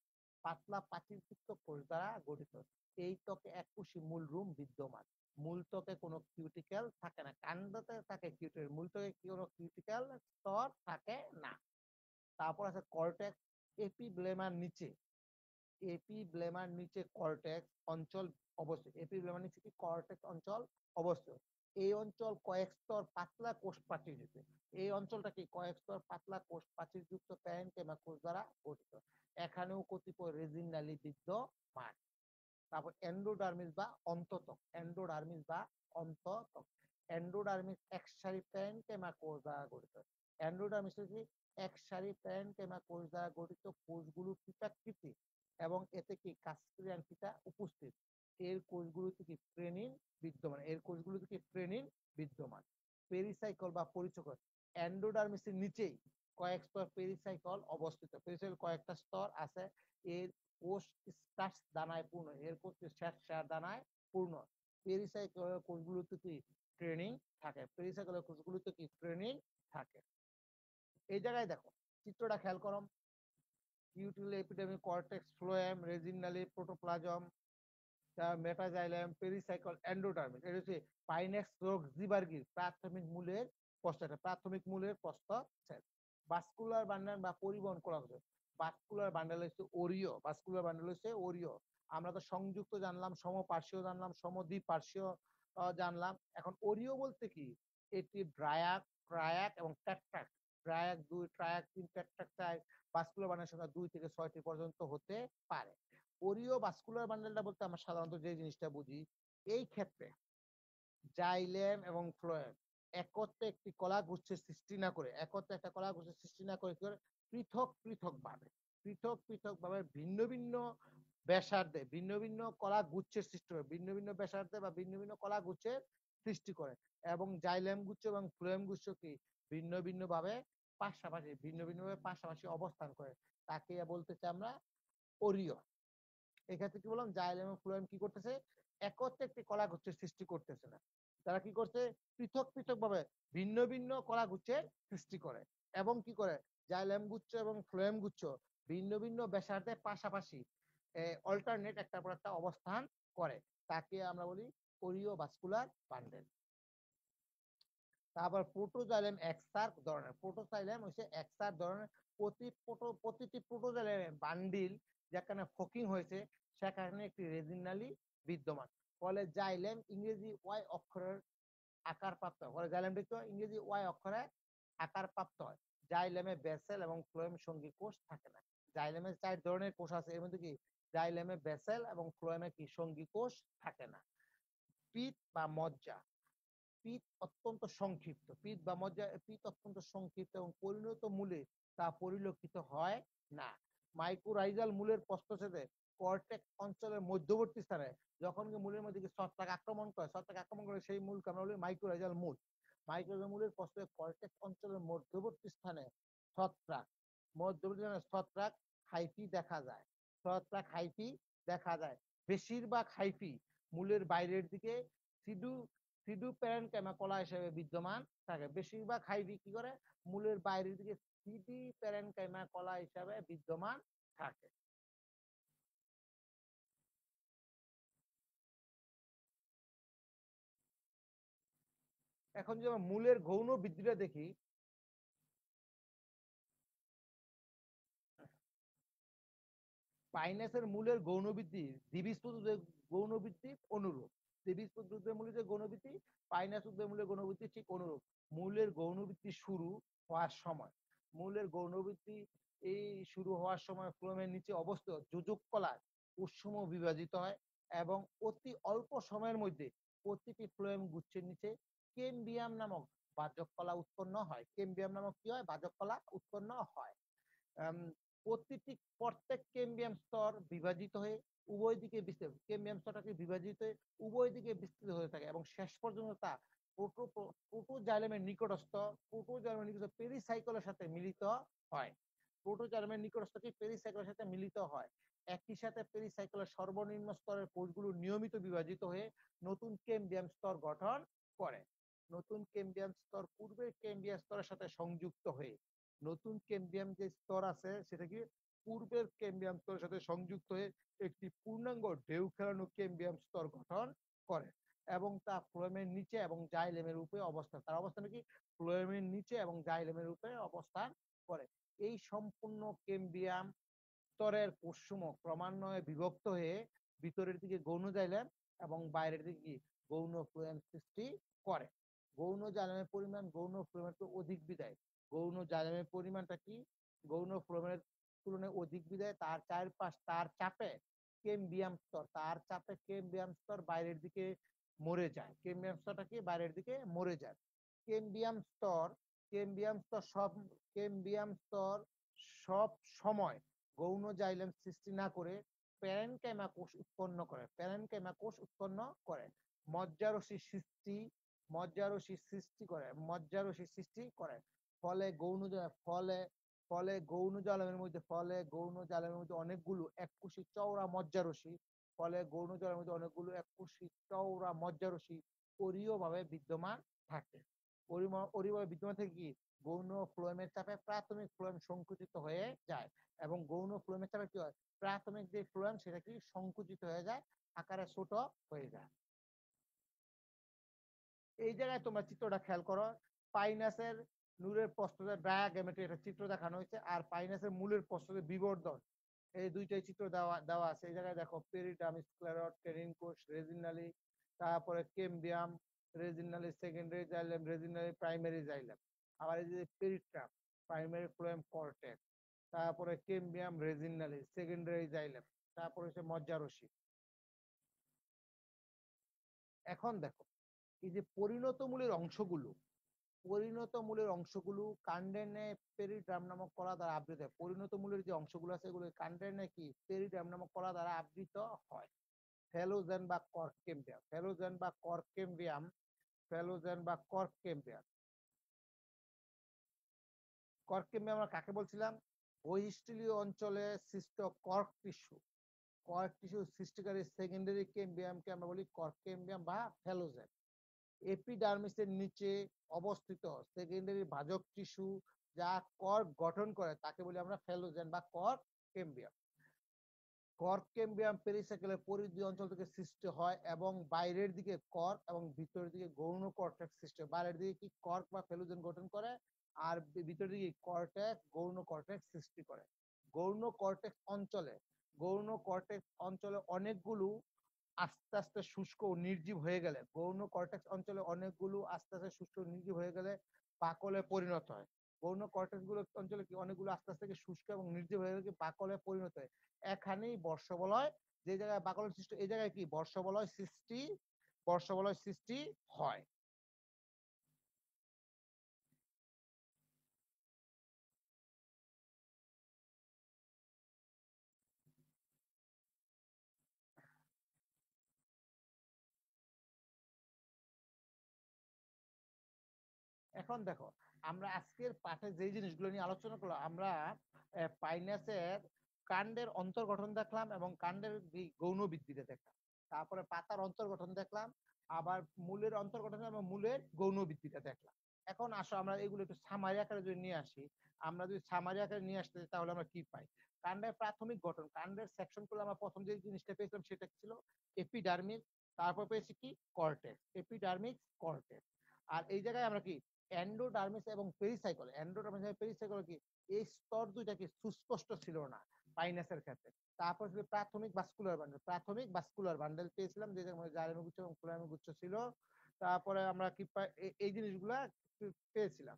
পাতলা প্রাচীরযুক্ত কোষ দ্বারা গঠিত। এই ত্বকে এককোষী মূল রুম বিদ্যমান। মূল ত্বকে কোনো কিউটিক্যাল থাকে না। কাণ্ডতে থাকে কিউটিক্যাল মূল ত্বকে কোনো কিউটিক্যাল স্তর থাকে না। তারপর আছে কর্টেক্স এপিব্লেমার নিচে। এপিব্লেমার নিচে কর্টেক্স অঞ্চল অবস্থিত এপিব্লেমার নিচে কি কর্টেক্স অঞ্চল? অবস্থিত এই অঞ্চল কয়েক স্তর পাতলা কোষ প্রাচীর যুক্ত। এই অঞ্চলটা কি? কয়েক স্তর পাতলা কোষ প্রাচীর যুক্ত প্যারেন্টেমা কোষ দ্বারা গঠিত। এখানেও কতিপয় রেজিন নালী বিদ্যমান তারপর এন্ডোডার্মিস বা অন্ততক। এন্ডোডার্মিস বা অন্ততক। এন্ডোডার্মিস এক সারি প্যারেন্টেমা কোষ দ্বারা গঠিত। এন্ডোডার্মিস কি? এক সারি প্যারেন্টেমা কোষ দ্বারা গঠিত কোষগুলো কৃতাকৃতি এবং এতে কি কাস্পিয়ান ফিতা উপস্থিত? এর কোষগুলোতে কি প্রেনিন বিদ্যমান। এর কোষগুলোতে কি প্রেনিন বিদ্যমান। পেরিসাইকল বা পরিচকল এন্ডোডার্মিসের নিচেই কয়েক স্তর পেরিসাইকল অবস্থিত। পেরিসাইকল কয়েকটা স্তর আছে। এর কোষ স্টার্চ দানায় পূর্ণ। এর কোষ শ্বাস দানায় পূর্ণ। পেরিসাইকলের কোষগুলোতে কি ট্রেনিং থাকে। পেরিসাইকলের কোষগুলোতে কি ট্রেনিং থাকে। এই জায়গায় দেখো, চিত্রটা খেয়াল করো। ইউটিল এপিডেমিক কর্টেক্স ফ্লোয়েম রেজিনালি প্রোটোপ্লাজম মেটাজাইলাম পেরিসাইকল এন্ডোডার্মিস এটা হচ্ছে পাইনেক্স রোগ জিবার্গির প্রাথমিক মূলের প্রস্তাব প্রাথমিক মূলের প্রস্তাব ভাস্কুলার বান্ডাল বা পরিবহন করা হচ্ছে ভাস্কুলার বান্ডাল হচ্ছে ওরিও ভাস্কুলার বান্ডাল হচ্ছে ওরিও আমরা তো সংযুক্ত জানলাম, সমপার্শ্বীয় জানলাম, সমদ্বিপার্শ্বীয় জানলাম। এখন ওরিও বলতে কি? এটি ড্রায়াক ট্রায়াক এবং ট্যাট্রাক ট্রায়াক দুই ট্রায়াক তিন ট্যাট্রাক চার ভাস্কুলার বান্ডালের সংখ্যা দুই থেকে ছয়টি পর্যন্ত হতে পারে। ওরিও ভাস্কুলার বান্ডেলটা বলতে আমরা সাধারণত যে জিনিসটা বুঝি, এই ক্ষেত্রে জাইলেম এবং ফ্লোয়েম একত্রে একটি কলা গুচ্ছের সৃষ্টি না করে, একত্রে একটা কলা গুচ্ছের সৃষ্টি না করে কি করে? পৃথক পৃথক ভাবে পৃথক পৃথক ভাবে ভিন্ন ভিন্ন ব্যাসার্ধে, ভিন্ন ভিন্ন কলা গুচ্ছের সৃষ্টি করে, ভিন্ন ভিন্ন ব্যাসার্ধে বা ভিন্ন ভিন্ন কলা গুচ্ছের সৃষ্টি করে। এবং জাইলেম গুচ্ছ এবং ফ্লোয়েম গুচ্ছ কি? ভিন্ন ভিন্ন ভাবে পাশাপাশি, ভিন্ন ভিন্ন ভাবে পাশাপাশি অবস্থান করে। তাকে বলতেছে আমরা ওরিও এক্ষেত্রে কি বললাম? জাইলেম এবং ফ্লোয়েম কি করতেছে? একত্রে একটি কলা গুচ্ছের সৃষ্টি করতেছে না। তারা কি করছে? পৃথক পৃথক ভাবে ভিন্ন ভিন্ন কলা গুচ্ছের সৃষ্টি করে এবং কি করে? জাইলেম গুচ্ছ এবং ফ্লোয়েম গুচ্ছ ভিন্ন ভিন্ন ব্যাসার্ধে পাশাপাশি অল্টারনেট একটার পর একটা অবস্থান করে। তাকে আমরা বলি ওরিও ভাস্কুলার বান্ডেল তারপর প্রোটোজাইলেম এক্সার ধরনের প্রোটোজাইলেম হচ্ছে এক্সার ধরনের প্রতি প্রোটো প্রতিটি প্রোটোজাইলেম বান্ডিল যেখানে ফকিং হয়েছে, সেখানে একটি রেজিনালি বিদ্যমান। ফলে জাইলেম ইংরেজি ওয়াই অক্ষরের আকার প্রাপ্ত হয়। ফলে জাইলেম দেখতে ইংরেজি ওয়াই অক্ষরে আকার প্রাপ্ত হয়। জাইলেমে বেসেল এবং ফ্লোয়েম সঙ্গী কোষ থাকে না। জাইলেমে চার ধরনের কোষ আছে, এর মধ্যে কি? জাইলেমে বেসেল এবং ফ্লোয়েমে কি? সঙ্গী কোষ থাকে না। পিত বা মজ্জা। পিত অত্যন্ত সংক্ষিপ্ত। পিত বা মজ্জা পিত অত্যন্ত সংক্ষিপ্ত এবং পরিণত মূলে তা পরিলক্ষিত হয় না। মাইক্রোরাইজাল মূলের প্রস্থচ্ছেদে কর্টেক্স অঞ্চলের মধ্যবর্তী স্থানে যখন মূলের মধ্যে ছত্রাক আক্রমণ করে, ছত্রাক আক্রমণ করে সেই মূলকে আমরা বলি মাইক্রোরাইজাল মূল। মাইক্রোরাইজাল মূলের প্রস্থে কর্টেক্স অঞ্চলের মধ্যবর্তী স্থানে ছত্রাক, মধ্যবর্তী স্থানে ছত্রাক হাইফি দেখা যায়। ছত্রাক হাইফি দেখা যায়। বেশিরভাগ হাইফি মূলের বাইরের দিকে সিডু সিডু প্যারেন্টেমা কলা হিসেবে বিদ্যমান থাকে। বেশিরভাগ হাইফি কি করে? মূলের বাইরের দিকে সিডি প্যারেন্টেমা কলা হিসাবে বিদ্যমান থাকে। এখন আমরা মূলের গৌণ বৃদ্ধিটা দেখি, পাইনাসের মূলের গৌণ বৃদ্ধি, দ্বিবীজপত্র গৌণ বৃদ্ধি অনুরূপ। দ্বিবীজপত্র মূলের যে গৌণ পাইনাস উদ্ভিদ মূলের গৌণ ঠিক অনুরূপ। মূলের গৌণ বৃদ্ধি শুরু হওয়ার সময়। মূলের গৌণ বৃদ্ধি এই শুরু হওয়ার সময় ফ্লোমের নিচে অবস্থিত যোজক কলার উৎসম বিভাজিত হয় এবং অতি অল্প সময়ের মধ্যে প্রতিটি ফ্লোয়েম গুচ্ছের নিচে কেমবিয়াম নামক বাজক কলা উৎপন্ন হয়। কেমবিয়াম নামক কি হয়? বাজক কলা উৎপন্ন হয়। প্রতিটি প্রত্যেক কেমবিয়াম স্তর বিভাজিত হয়ে উভয় দিকে বিস্তৃত কেমবিয়াম স্তরটাকে বিভাজিত হয়ে উভয় দিকে বিস্তৃত হয়ে থাকে এবং শেষ পর্যন্ত তা প্রোটোজাইলেমের নিকটস্থ প্রোটোজাইলেমের নিকটস্থ পেরিসাইকেলের সাথে মিলিত হয়। প্রোটোজাইলেমের নিকটস্থ কি? পেরিসাইকেলের সাথে মিলিত হয়। একই সাথে পেরিসাইকেলের সর্বনিম্ন স্তরের কোষগুলো নিয়মিত বিভাজিত হয়ে নতুন কেমবিয়াম স্তর গঠন করে। নতুন কেম্বিয়াম স্তর পূর্বের কেম্বিয়াম স্তরের সাথে সংযুক্ত হয়ে নতুন কেম্বিয়াম যে স্তর আছে, সেটা কি পূর্বের কেম্বিয়াম স্তরের সাথে সংযুক্ত হয়ে একটি পূর্ণাঙ্গ ঢেউ খেলানো কেম্বিয়াম স্তর গঠন করে এবং তা ফ্লোয়েমের নিচে এবং জাইলেমের উপরে অবস্থান তার অবস্থান কি ফ্লোয়েমের নিচে এবং জাইলেমের উপরে অবস্থান করে। এই সম্পূর্ণ কেম্বিয়াম স্তরের কোষসমূহ ক্রমান্বয়ে বিভক্ত হয়ে ভিতরের দিকে গৌণ জাইলেম এবং বাইরের দিকে গৌণ ফ্লোয়েম সৃষ্টি করে। গৌণ জালেমের পরিমাণ গৌণ ফ্লোয়েমের অধিক বিদায়। গৌণ জালেমের পরিমাণটা কি? গৌণ ফ্লোয়েমের তুলনায় অধিক বিদায়, তার চারপাশ, তার চাপে কেমবিয়াম স্তর, তার চাপে কেমবিয়াম স্তর বাইরের দিকে মরে যায়। কেমবিয়াম স্তরটা কি? বাইরের দিকে মরে যায়। কেমবিয়াম স্তর কেমবিয়াম স্তর সব, কেমবিয়াম স্তর সব সময় গৌণ জাইলেম সৃষ্টি না করে প্যারেনকাইমা কোষ উৎপন্ন করে, প্যারেনকাইমা কোষ উৎপন্ন করে। মজ্জারসি সৃষ্টি মজ্জারসি সৃষ্টি করে, মজ্জারসি সৃষ্টি করে। ফলে গৌণ ফলে ফলে গৌণ জালেমের মধ্যে, ফলে গৌণ জালেমের মধ্যে অনেকগুলো এককুশি চওড়া মজ্জারসি ফলে গৌণ জলের মধ্যে অনেকগুলো এককুশি চওড়া মজ্জারসি পরীয়ভাবে বিদ্যমান থাকে। পরিবাহে বিদ্যমান থেকে কি? গৌণ ফ্লোয়েমের চাপে প্রাথমিক ফ্লোয়েম সংকুচিত হয়ে যায় এবং গৌণ ফ্লোয়েমের চাপে কি হয়? প্রাথমিক যে ফ্লোয়েম সেটা কি? সংকুচিত হয়ে যায়, আকারে ছোট হয়ে যায়। এই জায়গায় তোমরা চিত্রটা খেয়াল করো, পাইনাসের নূরের প্রস্থতে ডায়াগ্রামেটে একটা চিত্র দেখানো হয়েছে, আর পাইনাসের মূলের প্রস্থতে বিবর্ধন। এই দুইটাই চিত্র দেওয়া দেওয়া আছে। এই জায়গায় দেখো, পেরিটাম, স্ক্লেরট টেরিনকোষ রেজিনালি, তারপরে কেমবিয়াম রেজিনালি সেকেন্ডারি জাইলেম, রেজিনালি প্রাইমারি জাইলেম। আবার এই যে পেরিট্রাম প্রাইমারি ফ্লোয়েম কর্টেক্স, তারপরে কেমবিয়াম রেজিনালি, সেকেন্ডারি জাইলেম, তারপরে হচ্ছে মজ্জারসি এখন দেখো, এই যে পরিণত মূলের অংশগুলো পরিণত মূলের অংশগুলো কাণ্ডের ন্যায় পেরিড্রাম নামক কলা দ্বারা আবৃত হয়। পরিণত মূলের যে অংশগুলো আছে এগুলো কাণ্ডের ন্যায় কি? পেরিড্রাম নামক কলা দ্বারা আবৃত হয়। ফেলোজেন বা কর্কেম্বিয়াম ফেলোজেন বা কর্কেম্বিয়াম ফেলোজেন বা কর্কেম্বিয়াম কর্কেম্বিয়াম আমরা কাকে বলছিলাম? বহিষ্টিলীয় অঞ্চলে সৃষ্ট কর্ক টিস্যু। কর্ক টিস্যু সৃষ্টিকারী সেকেন্ডারি কেম্বিয়ামকে আমরা বলি কর্কেম্বিয়াম বা ফেলোজেন। এপিডার্মিসের নিচে অবস্থিত সেকেন্ডারি ভাজক টিস্যু যা কর্ক গঠন করে, তাকে বলি আমরা ফেলোজেন বা কর্ক কেম্বিয়াম কর্ক কেম্বিয়াম পেরিসাইকেলের পরিধি অঞ্চল থেকে সৃষ্টি হয় এবং বাইরের দিকে কর্ক এবং ভিতরের দিকে গৌণ কর্টেক্স সৃষ্টি হয়। বাইরের দিকে কি কর্ক বা ফেলোজেন গঠন করে আর ভিতরের দিকে কর্টেক্স গৌণ কর্টেক্স সৃষ্টি করে। গৌণ কর্টেক্স অঞ্চলে, গৌণ কর্টেক্স অঞ্চলে অনেকগুলো আস্তে আস্তে শুষ্ক ও নির্জীব হয়ে গেলে গৌণ কর্টেক্স অঞ্চলে অনেকগুলো আস্তে আস্তে শুষ্ক নির্জীব হয়ে গেলে পাকলে পরিণত হয়। গৌণ কর্টেক্সগুলো অঞ্চলে কি অনেকগুলো আস্তে আস্তে শুষ্ক এবং নির্জীব হয়ে গেলে কি বাকলে পরিণত হয়? এখানেই বর্ষবলয়, যে জায়গায় পাকলের সৃষ্টি, এই জায়গায় কি বর্ষবলয় সৃষ্টি বর্ষবলয় সৃষ্টি হয়। এখন দেখো, আমরা আজকের পাঠে যে জিনিসগুলো নিয়ে আলোচনা করলাম, আমরা পাইনাসের কাণ্ডের অন্তর্গঠন দেখলাম এবং কাণ্ডের গৌণ বৃদ্ধিটা দেখলাম। তারপরে পাতার অন্তর্গঠন দেখলাম, আবার মূলের অন্তর্গঠন এবং মূলের গৌণ বৃদ্ধিটা দেখলাম। এখন আসো, আমরা এগুলো একটু সামারি আকারে যদি নিয়ে আসি, আমরা যদি সামারি আকারে নিয়ে আসতে তাহলে আমরা কি পাই? কাণ্ডের প্রাথমিক গঠন, কাণ্ডের সেকশনগুলো আমরা প্রথম যে জিনিসটা পেয়েছিলাম সেটা ছিল? এপিডার্মিস তারপর পেয়েছি কি? কর্টেক্স এপিডার্মিক কর্টেক্স আর এই জায়গায় আমরা কি এন্ডোডার্মিস এবং পেরিসাইকল। এন্ডোডার্মিস এবং পেরিসাইকল কি? এই স্তর দুইটা কি সুস্পষ্ট ছিল না পাইনাসের ক্ষেত্রে। তারপর ছিল প্রাথমিক ভাস্কুলার বান্ডেল প্রাথমিক ভাস্কুলার বান্ডেল পেয়েছিলাম যে জারেমি গুচ্ছ এবং ফুলামি গুচ্ছ ছিল। তারপরে আমরা কি এই জিনিসগুলা পেয়েছিলাম।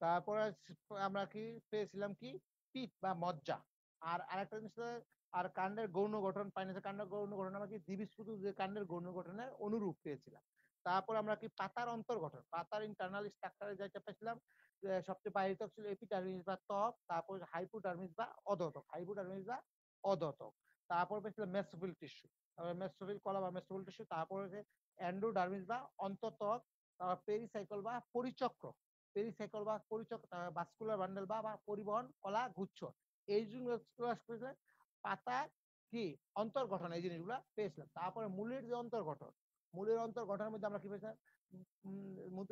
তারপরে আমরা কি পেয়েছিলাম কি? পিত বা মজ্জা। আর আরেকটা জিনিস আর কাণ্ডের গৌণ গঠন, পাইনাসের কাণ্ডের গৌণ গঠন, আমরা কি দ্বিবীজপুত যে কাণ্ডের গৌণ গঠনের অনুরূপ পেয়েছিলাম। তারপর আমরা কি পাতার অন্তর্গঠন পাতার ইন্টারনাল স্ট্রাকচারে যেটা পেয়েছিলাম সবচেয়ে বাইরে ছিল এপিডার্মিস বা ত্বক, তারপর হাইপোডার্মিস বা অদতক হাইপোডার্মিস বা অদতক তারপর পেয়েছিলাম মেসোফিল টিস্যু তারপর মেসোফিল কলা বা মেসোফিল টিস্যু তারপর হচ্ছে এন্ডোডার্মিস বা অন্ততক, তারপর পেরিসাইকেল বা পরিচক্র। পেরিসাইকেল বা পরিচক ভাস্কুলার বান্ডেল বা পরিবহন, কলা, গুচ্ছ। এই জিনিসগুলো পাতা, কি? অন্তর্গঠন, এই জিনিসগুলো পেয়েছিলাম। তারপরে মূলের যে অন্তর্গঠন, মূলের অন্তর্গঠনের মধ্যে আমরা কি পেয়েছিলাম?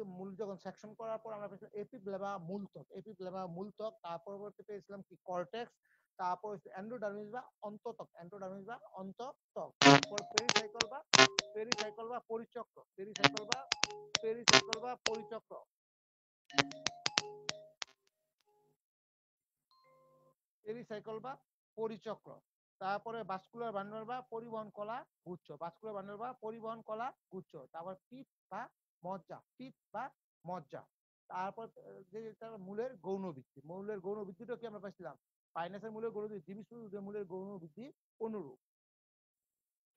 মূল- যখন সেকশন করার পর আমরা পেয়েছিলাম এপিপ্লেবা মূলতক এপিপ্লেবা মূলতক তার পরবর্তী পেয়েছিলাম কি? কর্টেক্স তারপর এন্ডোডার্মিস বা অন্ততক। এন্ডোডার্মিস বা অন্ততক। তারপর পেরিসাইকেল বা পেরিসাইকেল বা পরিচক্র। পেরিসাইকেল বা পেরিসাইকেল বা পরিচক্র। পেরিসাইকেল বা পরিচক্র। তারপরে ভাস্কুলার বান্ডল বা পরিবহন কলা গুচ্ছ। ভাস্কুলার বান্ডল বা পরিবহন কলা গুচ্ছ। তারপর পিত বা মজ্জা পিত বা মজ্জা। তারপর যে মূলের গৌণ বৃদ্ধি মূলের গৌণ বৃদ্ধিটা কি আমরা পাইছিলাম? পাইনাসের মূলের গৌণ বৃদ্ধি জিনিসের মূলের গৌণ বৃদ্ধি অনুরূপ।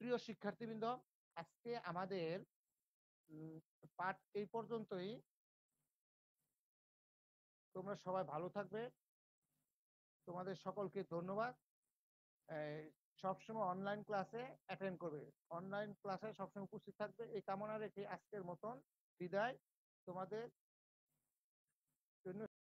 প্রিয় শিক্ষার্থীবৃন্দ, আজকে আমাদের পাঠ এই পর্যন্তই। তোমরা সবাই ভালো থাকবে। তোমাদের সকলকে ধন্যবাদ। সবসময় অনলাইন ক্লাসে অ্যাটেন্ড করবে। অনলাইন ক্লাসে সবসময় উপস্থিত থাকবে। এই কামনা রেখে আজকের মতন বিদায়। তোমাদের